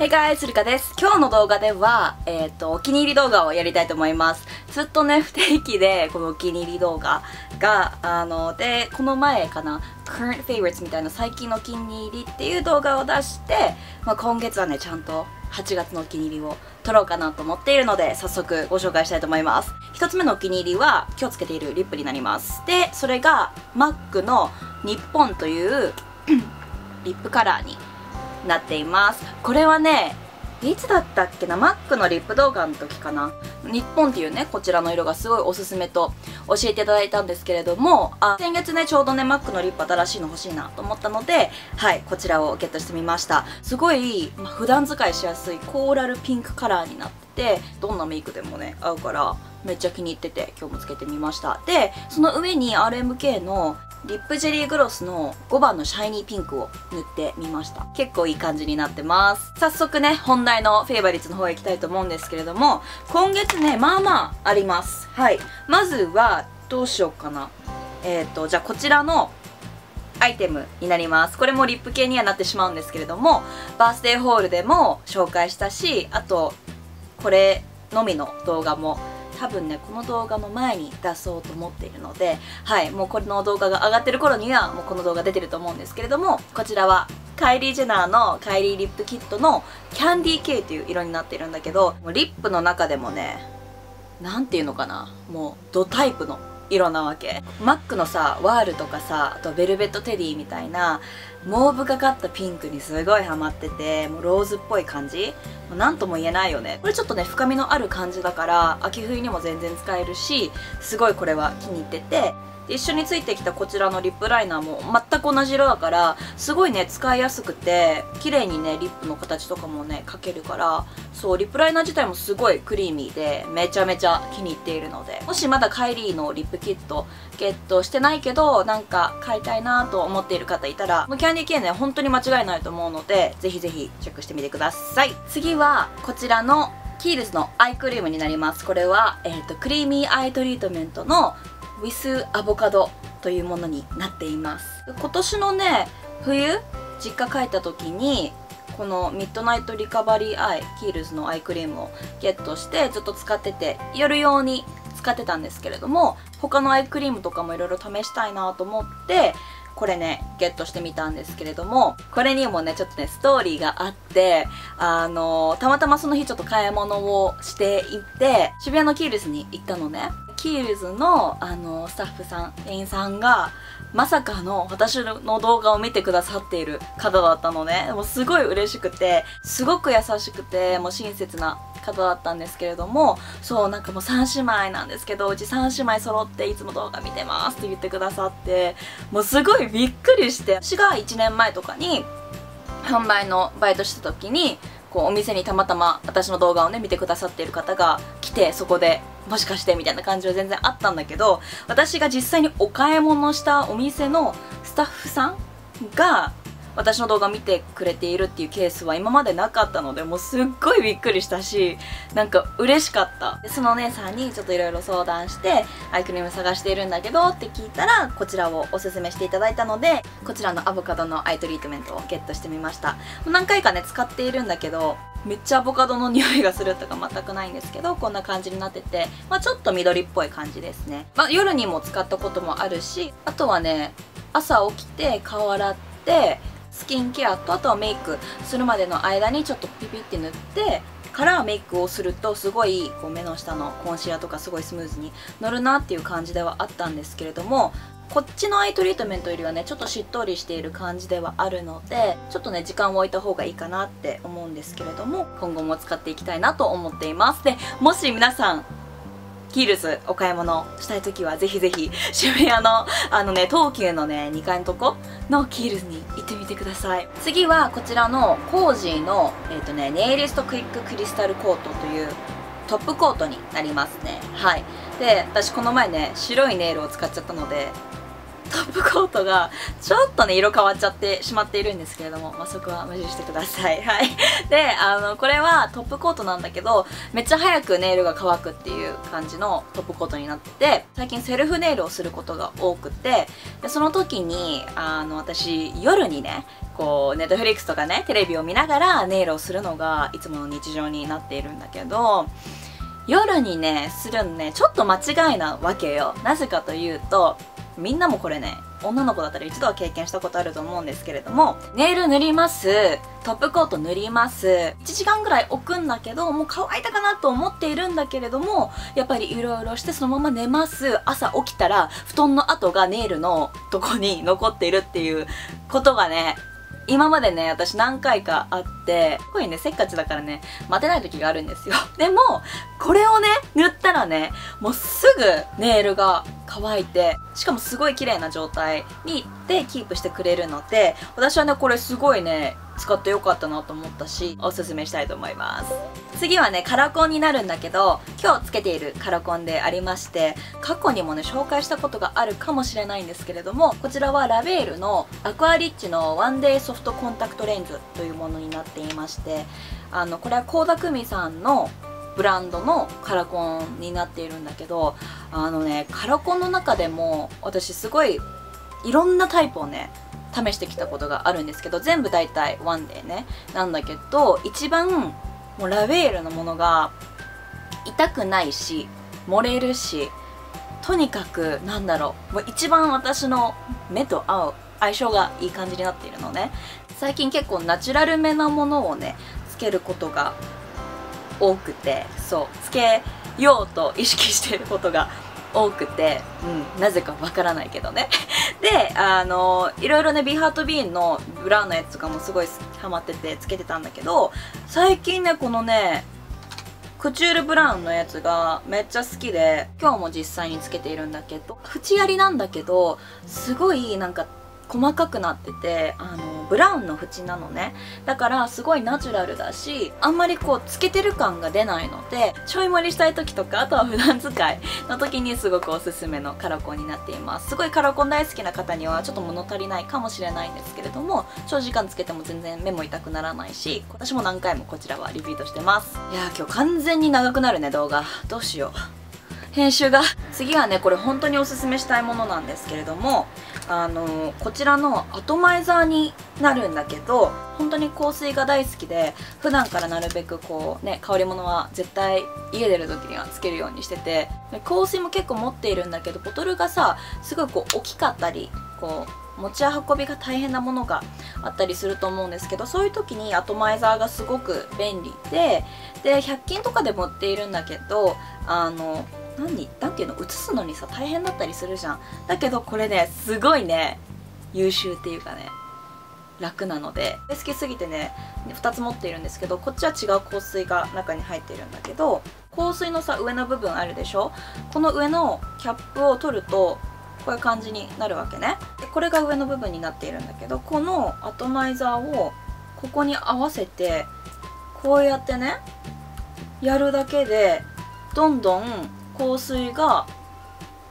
Hey guys! ルカです。今日の動画では、えっ、ー、と、お気に入り動画をやりたいと思います。ずっとね、不定期で、このお気に入り動画が、あの、で、この前かな、current favorites みたいな最近のお気に入りっていう動画を出して、まあ、今月はね、ちゃんと8月のお気に入りを撮ろうかなと思っているので、早速ご紹介したいと思います。一つ目のお気に入りは、今日つけているリップになります。で、それが、MAC の日本というリップカラーになっています。これはねいつだったっけな？マックのリップ動画の時かな？日本っていうねこちらの色がすごいおすすめと教えていただいたんですけれどもあ先月ねちょうどねマックのリップ新しいの欲しいなと思ったのではいこちらをゲットしてみました。すごい、まあ、普段使いしやすいコーラルピンクカラーになっててどんなメイクでもね合うからめっちゃ気に入ってて今日もつけてみました。でその上に RMK のリップジェリーグロスの5番のシャイニーピンクを塗ってみました。結構いい感じになってます。早速ね本題のフェイバリッツの方へ行きたいと思うんですけれども今月ねまあまああります。はい。まずはどうしようかな。えっ、ー、とじゃあこちらのアイテムになります。これもリップ系にはなってしまうんですけれどもバースデーホールでも紹介したしあとこれのみの動画も多分ねこの動画の前に出そうと思っているのではいもうこの動画が上がってる頃にはもうこの動画出てると思うんですけれどもこちらはカイリー・ジェナーのカイリーリップキットのキャンディー系という色になっているんだけどもうリップの中でもね何ていうのかなもうドタイプの色なわけ。マックのさワールとかさあとベルベットテディみたいなモーブがかったピンクにすごいハマっててもうローズっぽい感じ？何とも言えないよね。これちょっとね深みのある感じだから秋冬にも全然使えるしすごいこれは気に入ってて一緒についてきたこちらのリップライナーも全く同じ色だからすごいね使いやすくて綺麗にねリップの形とかもね描けるからそうリップライナー自体もすごいクリーミーでめちゃめちゃ気に入っているので。もしまだカイリーのリップキットゲットしてないけどなんか買いたいなと思っている方いたらキャンディー系ね本当に間違いないと思うのでぜひぜひチェックしてみてください。次はこちらのキールズのアイクリームになります。これは、えーと、 Creamy Eye Treatment の with Avocado というものになっています。今年のね冬実家帰った時にこの Midnight Recovery Eye キールズのアイクリームをゲットしてずっと使ってて夜用に使ってたんですけれども他のアイクリームとかもいろいろ試したいなと思ってこれねゲットしてみたんですけれどもこれにもねちょっとねストーリーがあってあのたまたまその日ちょっと買い物をしていて渋谷のキールズに行ったのね。キールズのあのスタッフさん店員さんがまさかの私の動画を見てくださっている方だったのね。もうすごい嬉しくてすごく優しくてもう親切な方だったんですけれどもそうなんかもう3姉妹なんですけどうち3姉妹揃っていつも動画見てますって言ってくださってもうすごいびっくりして私が1年前とかに販売のバイトした時にこうお店にたまたま私の動画をね見てくださっている方が来てそこでもしかしてみたいな感じは全然あったんだけど私が実際にお買い物したお店のスタッフさんが私の動画見てくれているっていうケースは今までなかったのでもうすっごいびっくりしたしなんか嬉しかった。そのお姉さんにちょっといろいろ相談してアイクリーム探しているんだけどって聞いたらこちらをおすすめしていただいたのでこちらのアボカドのアイトリートメントをゲットしてみました。何回かね使っているんだけどめっちゃアボカドの匂いがするとか全くないんですけどこんな感じになってて、まあ、ちょっと緑っぽい感じですね、まあ、夜にも使ったこともあるしあとはね朝起きて顔洗ってスキンケアとあとはメイクするまでの間にちょっとピピって塗ってからメイクをするとすごいこう目の下のコンシーラーとかすごいスムーズに乗るなっていう感じではあったんですけれどもこっちのアイトリートメントよりはねちょっとしっとりしている感じではあるのでちょっとね時間を置いた方がいいかなって思うんですけれども今後も使っていきたいなと思っています。でもし皆さんキールズお買い物したい時はぜひぜひ渋谷のあのね東急のね2階のとこのキールズに行ってみてください。次はこちらのコージーのえっ、ー、とね Nailist Quick Crystal Coat というトップコートになりますね。はい。で私この前ね白いネイルを使っちゃったのでトップコートがちょっとね色変わっちゃってしまっているんですけれども、まあ、そこは無視してください。はい。であのこれはトップコートなんだけどめっちゃ早くネイルが乾くっていう感じのトップコートになってて最近セルフネイルをすることが多くてでその時にあの私夜にねこうネットフリックスとかねテレビを見ながらネイルをするのがいつもの日常になっているんだけど夜にねするのねちょっと間違いなわけよ。なぜかというとみんなもこれね女の子だったら一度は経験したことあると思うんですけれどもネイル塗ります。トップコート塗ります。1時間ぐらい置くんだけどもう乾いたかなと思っているんだけれどもやっぱりいろいろしてそのまま寝ます。朝起きたら布団の跡がネイルのとこに残っているっていうことがね今までね、私何回かあって、こういうね、せっかちだからね、待てない時があるんですよ。でも、これをね、塗ったらね、もうすぐネイルが乾いて、しかもすごい綺麗な状態にでキープしてくれるので、私はね、これすごいね、使ってよかったなと思ったし、おすすめしたいと思います。次はね、カラコンになるんだけど、今日つけているカラコンでありまして、過去にもね、紹介したことがあるかもしれないんですけれども、こちらはラベールのアクアリッチのワンデイソフトコンタクトレンズというものになっていまして、あの、これは倖田來未さんのブランドのカラコンになっているんだけどあのねカラコンの中でも私すごいいろんなタイプをね試してきたことがあるんですけど全部大体ワンデーね。なんだけど一番もうラベールのものが痛くないし漏れるしとにかくなんだろうもう一番私の目と合う相性がいい感じになっているのね。最近結構ナチュラルめなものをねつけることが多くてそうつけようと意識していることが多くて、うん、なぜかわからないけどね。であのいろいろねビーハートビーンのブラウンのやつとかもすごいハマっててつけてたんだけど最近ねこのねクチュールブラウンのやつがめっちゃ好きで今日も実際につけているんだけど縁ありなんだけどすごいなんか細かくなっててあのブラウンの縁なのね。だからすごいナチュラルだしあんまりこうつけてる感が出ないのでちょい盛りしたい時とかあとは普段使いの時にすごくおすすめのカラコンになっています。すごいカラコン大好きな方にはちょっと物足りないかもしれないんですけれども長時間つけても全然目も痛くならないし私も何回もこちらはリピートしてます。いやー今日完全に長くなるね動画。どうしよう。編集が。次はねこれ本当におすすめしたいものなんですけれどもあのこちらのアトマイザーになるんだけど本当に香水が大好きで普段からなるべくこうね香り物は絶対家出る時にはつけるようにしてて香水も結構持っているんだけどボトルがさすごいこう大きかったりこう持ち運びが大変なものがあったりすると思うんですけどそういう時にアトマイザーがすごく便利でで100均とかでも売っているんだけどあの何なんていうの写すのにさ大変だったりするじゃん。だけどこれねすごいね優秀っていうかね楽なので。好きすぎてね2つ持っているんですけどこっちは違う香水が中に入っているんだけど香水のさ上の部分あるでしょ？この上のキャップを取るとこういう感じになるわけね。でこれが上の部分になっているんだけどこのアトマイザーをここに合わせてこうやってねやるだけでどんどん香水が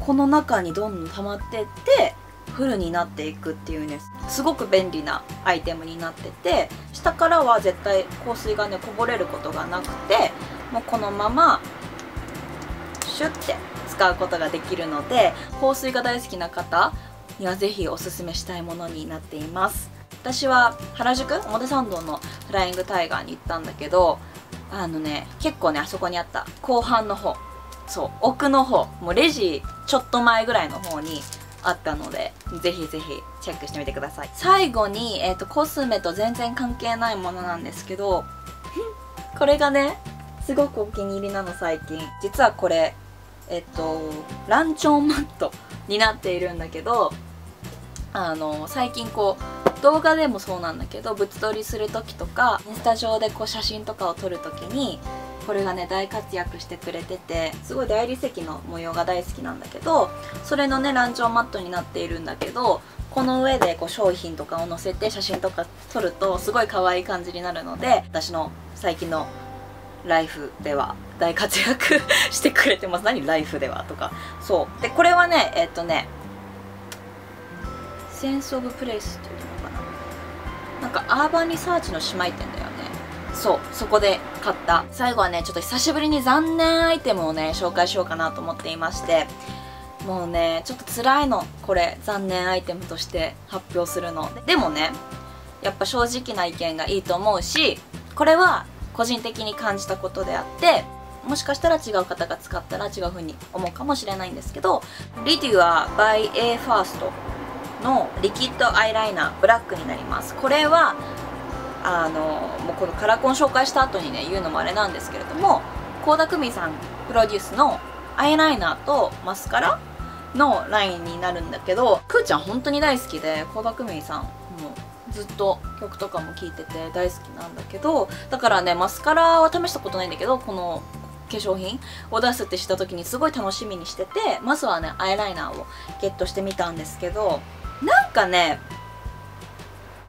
この中にどんどん溜まってってフルになっていくっていうねす。ごく便利なアイテムになってて下からは絶対香水がねこぼれることがなくてもうこのままシュッて使うことができるので香水が大好きな方には是非おすすめしたいものになっています。私は原宿表参道のフライングタイガーに行ったんだけどあのね結構ねあそこにあった後半の方。そう奥の方もうレジちょっと前ぐらいの方にあったのでぜひぜひチェックしてみてください。最後に、えーと、コスメと全然関係ないものなんですけどこれがねすごくお気に入りなの最近。実はこれえっ、ー、とランチョンマットになっているんだけどあの最近こう動画でもそうなんだけど物撮りする時とかインスタ上でこう写真とかを撮る時にこれがね大活躍してくれててすごい大理石の模様が大好きなんだけどそれのねランチョンマットになっているんだけどこの上でこう商品とかを載せて写真とか撮るとすごい可愛い感じになるので私の最近のライフでは大活躍してくれてます。何ライフではとか。そう。でこれはねえっとねセンスオブプレイスっていうのかな。なんかアーバンリサーチの姉妹店だよね。そうそこで買った。最後はねちょっと久しぶりに残念アイテムをね紹介しようかなと思っていまして。もうねちょっと辛いのこれ残念アイテムとして発表するの。でもねやっぱ正直な意見がいいと思うしこれは個人的に感じたことであってもしかしたら違う方が使ったら違う風に思うかもしれないんですけどリデュア by A ファーストのリキッドアイライナーブラックになります。これはあのもうこのカラコン紹介した後にね言うのもあれなんですけれども倖田來未さんプロデュースのアイライナーとマスカラのラインになるんだけどくーちゃん本当に大好きで倖田來未さんもずっと曲とかも聴いてて大好きなんだけどだからねマスカラは試したことないんだけどこの化粧品を出すってした時にすごい楽しみにしててまずはねアイライナーをゲットしてみたんですけどなんかね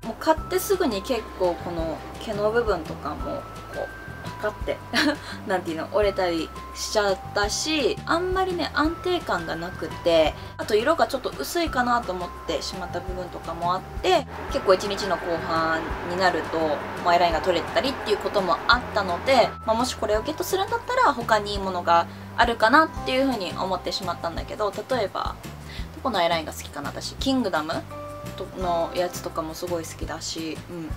もう買ってすぐに結構この毛の部分とかもこうパカって なんていうの折れたりしちゃったしあんまりね安定感がなくてあと色がちょっと薄いかなと思ってしまった部分とかもあって結構一日の後半になるとアイラインが取れたりっていうこともあったので、まあ、もしこれをゲットするんだったら他にいいものがあるかなっていうふうに思ってしまったんだけど例えばどこのアイラインが好きかな私。キングダムとのやつとかもすごい好きだし、うん、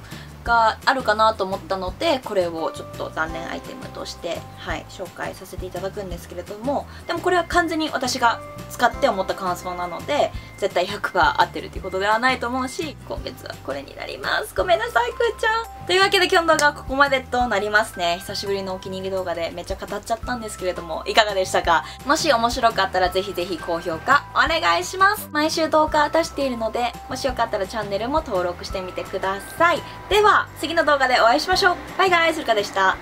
があるかなと思ったのでこれをちょっと残念アイテムとしてはい紹介させていただくんですけれどもでもこれは完全に私が使って思った感想なので絶対100%合ってるっていうことではないと思うし今月はこれになります。ごめんなさいくーちゃん。というわけで今日の動画はここまでとなりますね。久しぶりのお気に入り動画でめっちゃ語っちゃったんですけれどもいかがでしたか？もし面白かったらぜひぜひ高評価お願いします。毎週動画出しているのでもしよかったらチャンネルも登録してみてください。では次の動画でお会いしましょう。バイバイするかでした。